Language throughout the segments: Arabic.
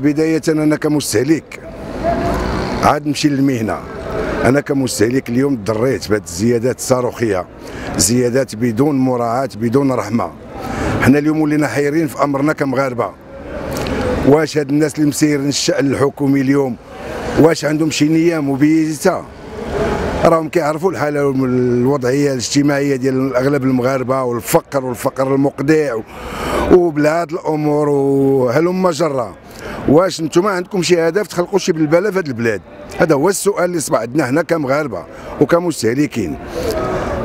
بداية أنا كمستهلك عاد نمشي للمهنة. أنا كمستهلك اليوم ضريت بهذه الزيادات الصاروخية. زيادات بدون مراعاة بدون رحمة. حنا اليوم ولينا حيرين في أمرنا كمغاربة. واش هاد الناس اللي مسيرين الشأن الحكومي اليوم؟ واش عندهم شي نيه مبيته راهم كيعرفوا الحالة الوضعية الاجتماعية ديال أغلب المغاربة والفقر والفقر المقدع وبلاد الأمور وهلم جرة. واش أنتم عندكم شي هدف تخلقوا شي بلبله في هذه البلاد؟ هذا هو السؤال اللي صبح عندنا هنا كمغاربة وكمستهلكين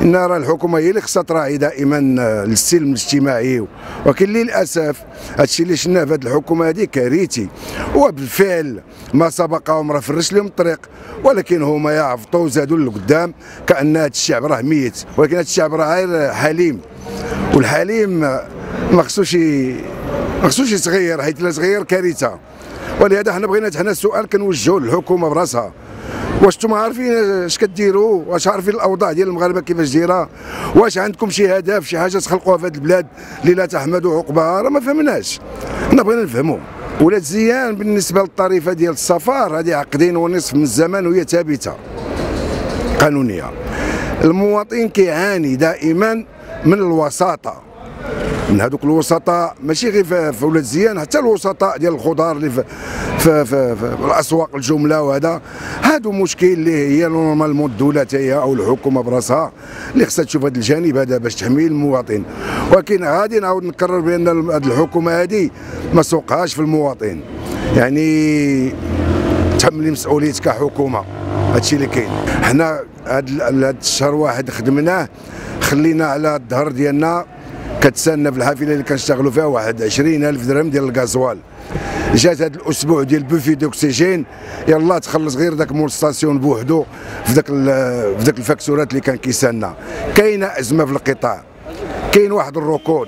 نرى الحكومة هي اللي خصها تراعي دائما السلم الاجتماعي. ولكن للأسف هادشي اللي شفناه في هذه الحكومة هذه كارثي. وبالفعل ما سبقهم راه فرش لهم الطريق. ولكن هما يعفطوا وزادوا لقدام كأن هذا الشعب راه ميت. ولكن هذا الشعب راه غير حليم. والحليم ما خصوش خصوش يتغير حيت لا تغير كارثة. ولهذا حنا بغينا حنا السؤال كنوجهوا للحكومة براسها. واش نتوما عارفين اش كديروا؟ واش عارفين الأوضاع ديال المغاربة كيفاش دايرة؟ واش عندكم شي هدف شي حاجة تخلقوها في هذه البلاد اللي لا تحمدوا عقبها؟ راه ما فهمناش. حنا بغينا نفهموا ولاد زيان بالنسبة للطريفة ديال السفر هذه عقدين ونصف من الزمان وهي ثابتة. قانونية. المواطن كيعاني دائما من الوساطة. من هذوك الوسطاء ماشي غير في ولاد زيان حتى الوسطاء ديال الخضار اللي في في, في, في الأسواق الجملة وهذا. هادو مشكل اللي هي نورمالمون الدولة هي أو الحكومة براسها اللي خصها تشوف هذا الجانب هذا باش تحمي المواطن. ولكن غادي نعاود نكرر بأن هذه الحكومة هذه ما سوقهاش في المواطن. يعني تحملي مسؤوليتك كحكومة. هادشي اللي كاين. حنا هذا الشهر واحد خدمناه خلينا على الظهر ديالنا كتسنى في الحافلة اللي كنشتغلوا فيها واحد 20000 درهم ديال الغازوال. جات هذا الأسبوع ديال bouffée d'oxygène يلا تخلص غير ذاك مول station بوحدو في ذاك في ذاك الفاكتورات اللي كان كيسنى. كاينة أزمة في القطاع. كاين واحد الركود.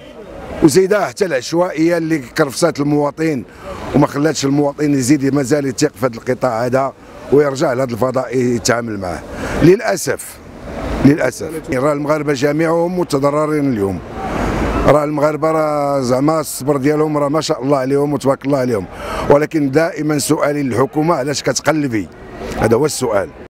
وزيدها حتى العشوائية اللي كرفسات المواطن وما خلاتش المواطن يزيد مازال يثق في هذا القطاع هذا ويرجع لهذا الفضاء يتعامل معه للأسف للأسف. راه المغاربة جميعهم متضررين اليوم. راه المغاربة راه زعما الصبر ديالهم راه ما شاء الله عليهم وتبارك الله عليهم. ولكن دائما سؤالي للحكومة علاش كتقلبي؟ هذا هو السؤال.